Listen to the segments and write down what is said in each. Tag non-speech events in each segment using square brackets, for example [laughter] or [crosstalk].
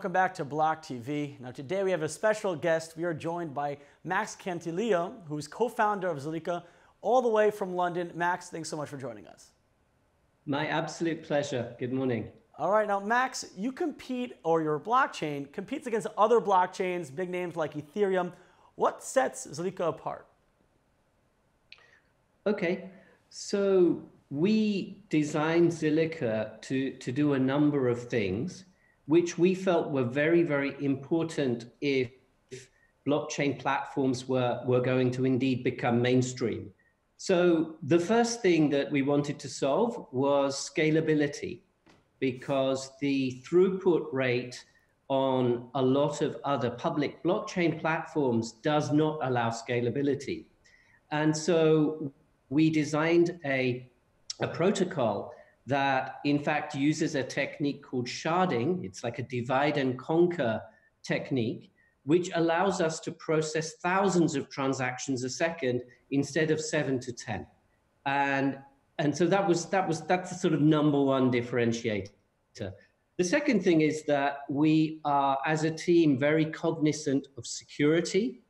Welcome back to Block TV. Now today we have a special guest. We are joined by Max Kantelia, who's co-founder of Zilliqa, all the way from London. Max, thanks so much for joining us. My absolute pleasure. Good morning. All right, now Max, you compete, or your blockchain competes against other blockchains, big names like Ethereum. What sets Zilliqa apart? Okay, so we designed Zilliqa to, to do a number of things which we felt were very, very important if blockchain platforms were, were going to indeed become mainstream. So the first thing that we wanted to solve was scalability because the throughput rate on a lot of other public blockchain platforms does not allow scalability. And so we designed a, a protocol that in fact uses a technique called sharding. It's like a divide and conquer technique, which allows us to process thousands of transactions a second instead of seven to 10. And, and so that was, that was, that's the sort of number one differentiator. The second thing is that we are, as a team, very cognizant of security.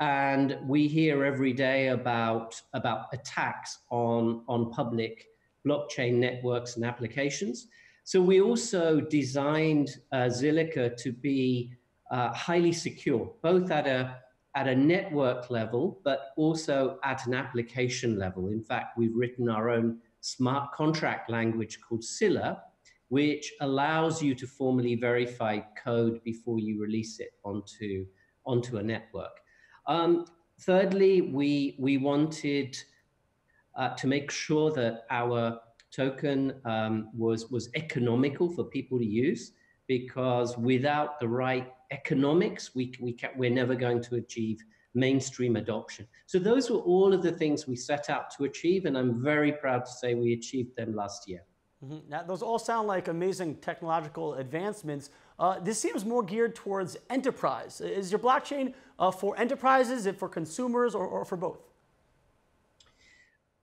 And we hear every day about, about attacks on, on public blockchain networks and applications. So we also designed uh, Zilliqa to be uh, highly secure, both at a, at a network level, but also at an application level. In fact, we've written our own smart contract language called Scilla, which allows you to formally verify code before you release it onto, onto a network. Um, thirdly, we, we wanted to make sure that our token um, was, was economical for people to use because without the right economics, we, we we're never going to achieve mainstream adoption. So those were all of the things we set out to achieve, and I'm very proud to say we achieved them last year. Mm -hmm. Now, those all sound like amazing technological advancements. Uh, this seems more geared towards enterprise. Is your blockchain uh, for enterprises, is it for consumers, or, or for both?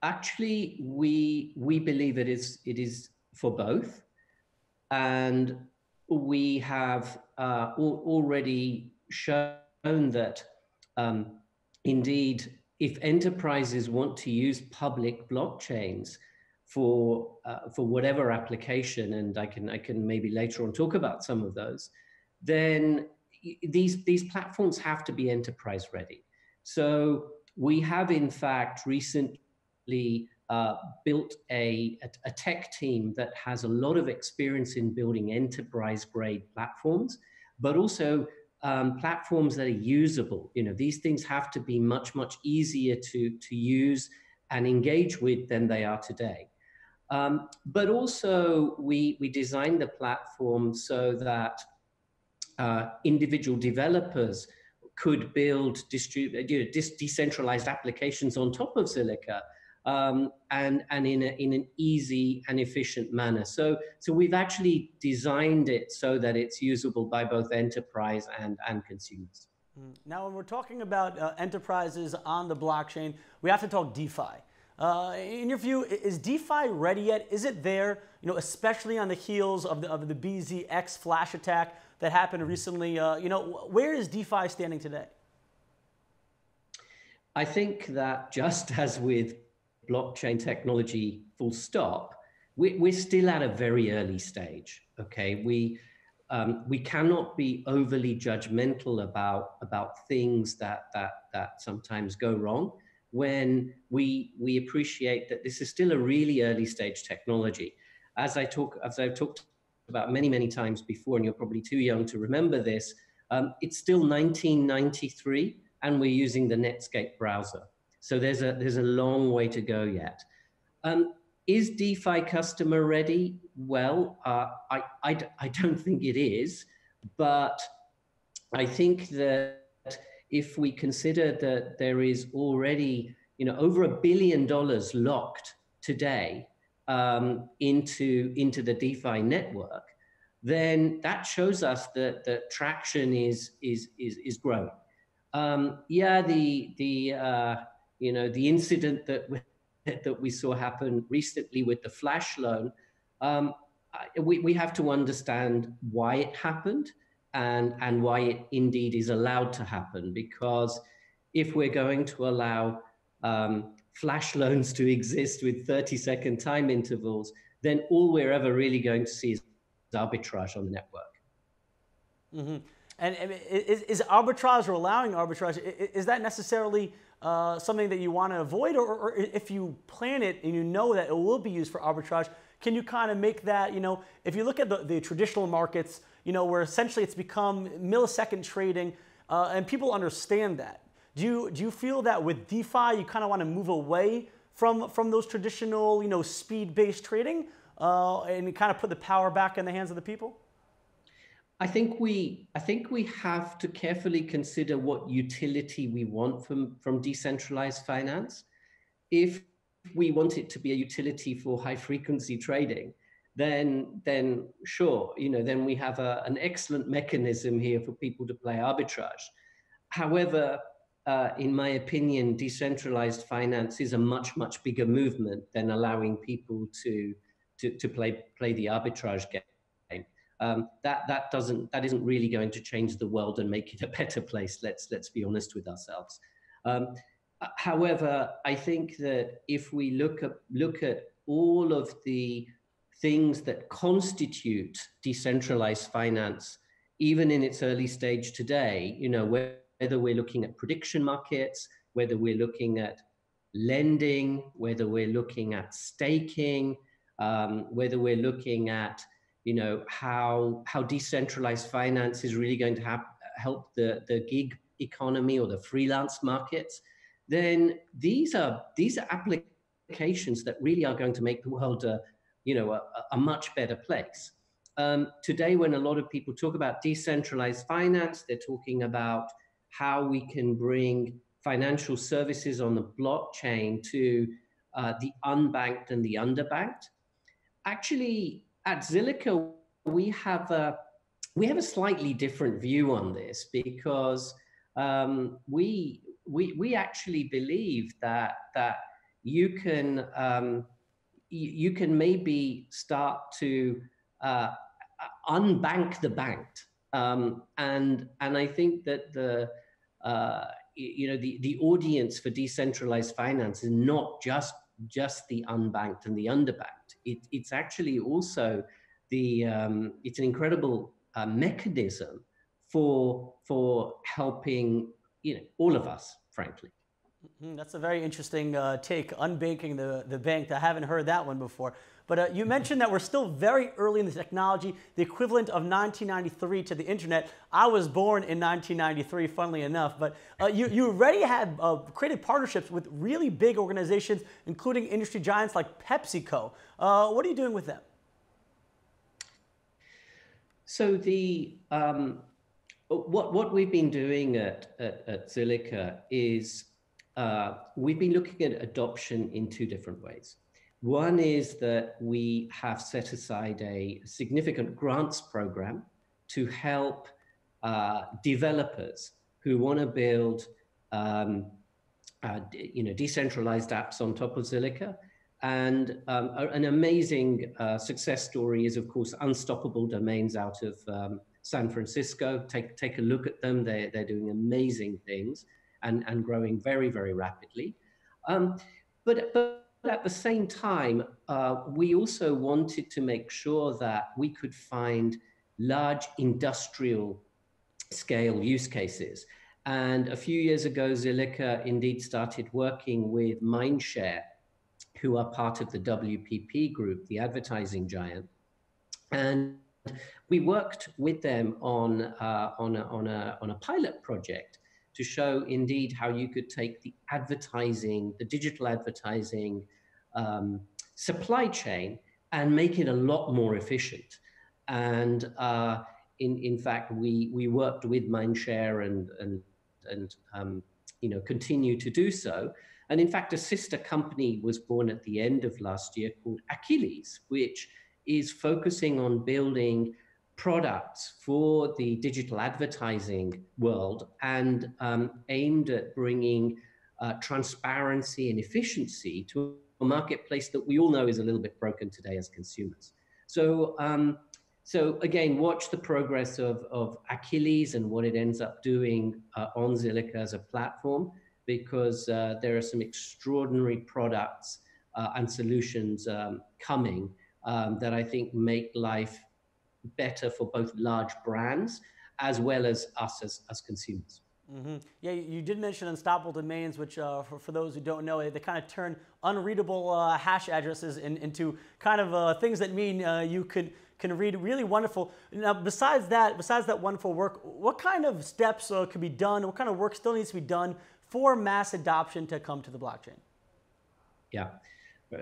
Actually, we we believe it is it is for both, and we have uh, already shown that um, indeed, if enterprises want to use public blockchains for uh, for whatever application, and I can I can maybe later on talk about some of those, then these these platforms have to be enterprise ready. So we have in fact uh, built a, a, tech team that has a lot of experience in building enterprise grade platforms, but also um, platforms that are usable. You know, these things have to be much, much easier to, to use and engage with than they are today. Um, but also, we, we designed the platform so that uh, individual developers could build distrib- you know, decentralized applications on top of Zilliqa um, and, and in, a, in an easy and efficient manner. So, so we've actually designed it so that it's usable by both enterprise and, and consumers. Mm. Now, when we're talking about uh, enterprises on the blockchain, we have to talk DeFi. Uh, in your view, is DeFi ready yet? Is it there? You know, especially on the heels of the, of the BZX flash attack that happened recently. Uh, you know, where is DeFi standing today? I think that just [laughs] as with blockchain technology full stop, we, we're still at a very early stage. Okay, we um, we cannot be overly judgmental about about things that that that sometimes go wrong when we we appreciate that this is still a really early stage technology. As I talk as I've talked about many many times before, and you're probably too young to remember this. Um, it's still 1993, and we're using the Netscape browser. So there's a, there's a long way to go yet. Um, is DeFi customer ready? Well, uh, I, I, I don't think it is, but I think that if we consider that there is already, you know, over a billion dollars locked today um, into, into the DeFi network, then that shows us that the traction is, is, is, is growing. Um, yeah, the, the, uh, you know, the incident that we, [laughs] that we saw happen recently with the flash loan, um, we, we have to understand why it happened. and, and why it indeed is allowed to happen. Because if we're going to allow um, flash [laughs] loans to exist with 30 second time intervals, then all we're ever really going to see is arbitrage on the network. Mm-hmm. And, is, is, arbitrage or allowing arbitrage, is that necessarily uh, something that you want to avoid? Or, or, if you plan it and you know that it will be used for arbitrage, can you kind of make that, you know, if you look at the, the traditional markets, you know, where essentially it's become millisecond trading uh, and people understand that. Do you, do you feel that with DeFi, you kind of want to move away from, from those traditional, you know, speed-based trading uh, and kind of put the power back in the hands of the people? I think we I think we have to carefully consider what utility we want from from decentralized finance. If we want it to be a utility for high frequency trading, then then sure, you know, then we have a, an excellent mechanism here for people to play arbitrage. However, uh, in my opinion, decentralized finance is a much much bigger movement than allowing people to to, to play play the arbitrage game um, that that doesn't that isn't really going to change the world and make it a [laughs] better place. Let's let's be honest with ourselves. Um, however, I think that if we look at look at all of the things that constitute decentralized finance, even in its early stage today, you know, whether we're looking at prediction markets, whether we're looking at lending, whether we're looking at staking, um, whether we're looking at you know how how decentralized finance is really going to help the the gig economy or the freelance markets then these are these are applications that really are going to make the world a you know a, a much better place. Um, today when a lot of people talk about decentralized finance they're talking about how we can bring financial services on the blockchain to uh, the unbanked and the underbanked. Actually at Zilliqa, we have a we have a slightly different view on this because um, we we we actually believe that that you can um, you, can maybe start to uh, unbank the banked um, and and I think that the uh, you know the the audience for decentralized finance is not just just the unbanked and the underbanked it, it's actually also the um, it's an incredible uh, mechanism for for helping you know all of us, frankly. Mm-hmm. That's a very interesting uh, take, unbanking the, the bank. I haven't heard that one before. But uh, you mentioned that we're still very early in the technology, the equivalent of 1993 to the internet. I was born in 1993, funnily enough. But uh, you, you already had uh, created partnerships with really big organizations, including industry giants like PepsiCo. Uh, what are you doing with them? So the um, what what we've been doing at at, at Zilliqa is uh, we've been looking at adoption in two different ways. One is that we have set aside a significant grants program to help uh, developers who want to build, um, uh, you know, decentralized apps on top of Zilliqa. And um, an amazing uh, success story is, of course, Unstoppable Domains out of um, San Francisco. Take take a look at them; they're they're doing amazing things and and growing very very rapidly. Um, but but at the same time, uh, we also wanted to make sure that we could find large industrial scale use cases. And a few years ago, Zilliqa indeed started working with Mindshare, who are part of the WPP group, the advertising giant. And we worked with them on, uh, on, a, on, a, on a pilot project to show indeed how you could take the advertising, the digital advertising um, supply chain and make it a lot more efficient. And uh, in, in fact, we, we worked with Mindshare and, and, and um, you know, continue to do so. And in fact, a sister company was born at the end of last year called Aqilliz, which is focusing on building products for the digital advertising world and um, aimed at bringing uh, transparency and efficiency to a marketplace that we all know is a little bit broken today as consumers. So um, so again, watch the progress of, of Aqilliz and what it ends up doing uh, on Zilliqa as a platform, because uh, there are some extraordinary products uh, and solutions um, coming um, that I think make life better for both large brands as well as us as, as consumers. Mm-hmm. Yeah, you did mention unstoppable domains, which uh, for, for those who don't know, they kind of turn unreadable uh, hash addresses in, into kind of uh, things that mean uh, you could can read really wonderful. Now, besides that, besides that wonderful work, what kind of steps uh, could be done? What kind of work still needs to be done for mass adoption to come to the blockchain? Yeah,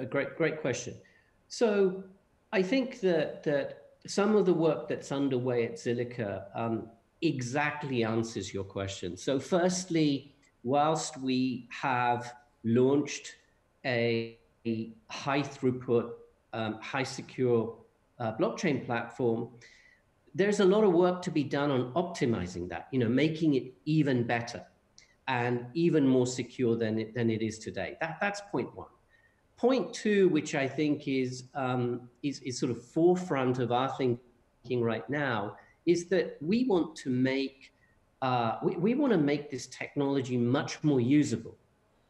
great, great question. So I think that that some of the work that's underway at Zilliqa um, exactly answers your question. So, firstly, whilst we have launched a, a high throughput, um, high secure uh, blockchain platform, there's a lot of work to be done on optimizing that, you know, making it even better and even more secure than it, than it is today. That, that's point one. Point two, which I think is, um, is, is sort of forefront of our thinking right now, is that we want to make uh, we, we want to make this technology much more usable,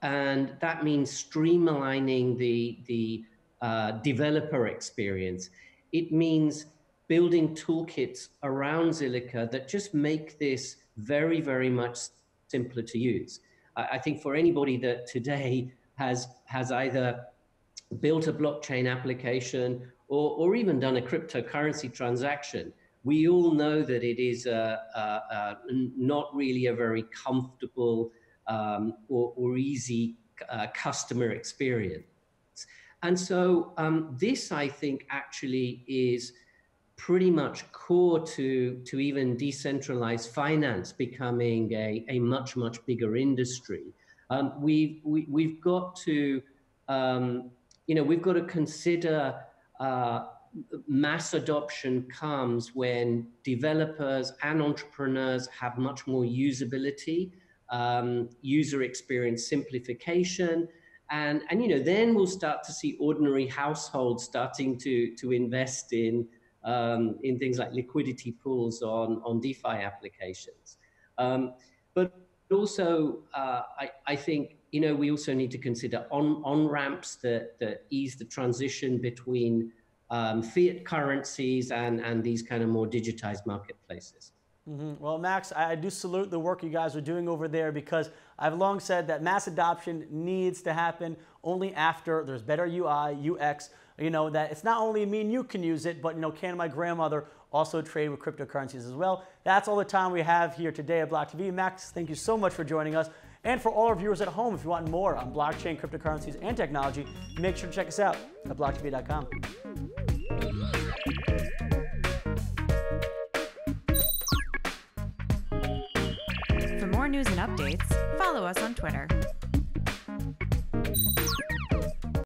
and that means streamlining the the uh, developer experience. It means building toolkits around Zilliqa that just make this very very much simpler to use. I, I think for anybody that today has has either built a blockchain application or, or even done a cryptocurrency transaction, we all know that it is a, a, a not really a very comfortable um, or, or, easy uh, customer experience. And so um, this, I think, actually is pretty much core to, to even decentralized finance becoming a, a much, much bigger industry. Um, we've, we, have we have got to, um, you know, we've got to consider uh, mass adoption comes when developers and entrepreneurs have much more usability, um, user experience simplification, and and you know then we'll start to see ordinary households starting to to invest in um, in things like liquidity pools on on DeFi applications, um, but also uh, I, I think you know we also need to consider on on ramps that that ease the transition between um, fiat currencies and, and these kind of more digitized marketplaces. Mm-hmm. Well, Max, I do salute the work you guys are doing over there because I've long said that mass adoption needs to happen only after there's better UI, UX. You know, that it's not only me and you can use it, but, you know, can my grandmother also trade with cryptocurrencies as well? That's all the time we have here today at Block TV. Max, thank you so much for joining us. And for all our viewers at home, if you want more on blockchain, cryptocurrencies, and technology, make sure to check us out at blocktv.com. For more news and updates, follow us on Twitter.